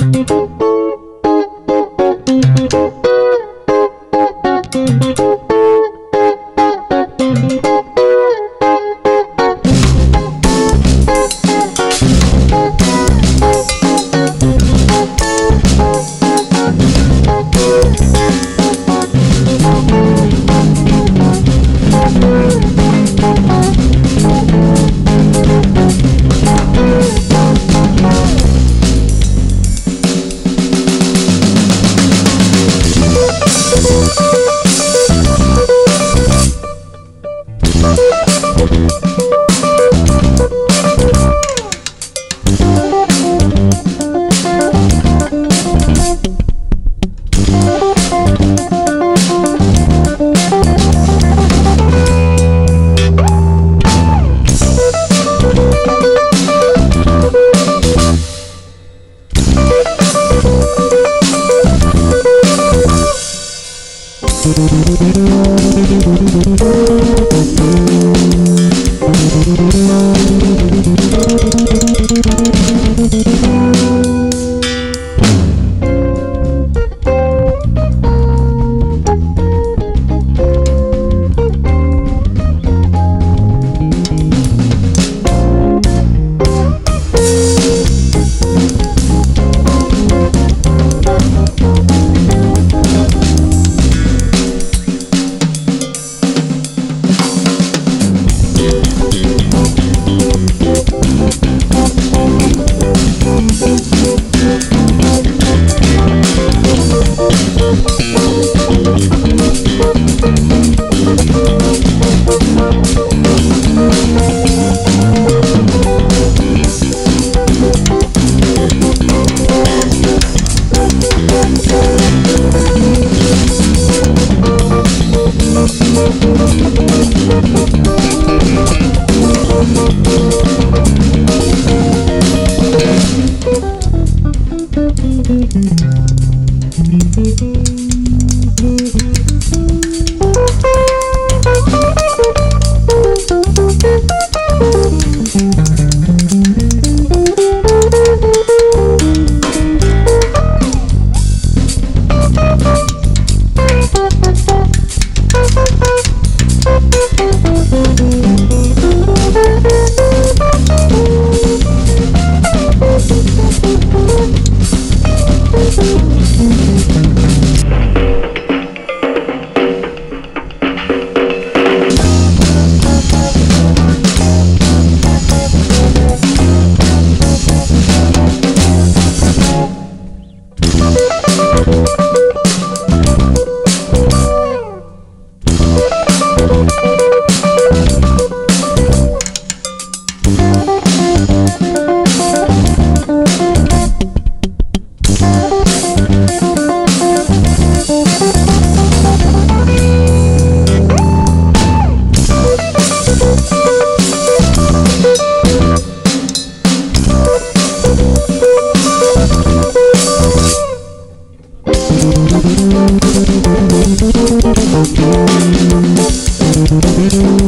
Thank Música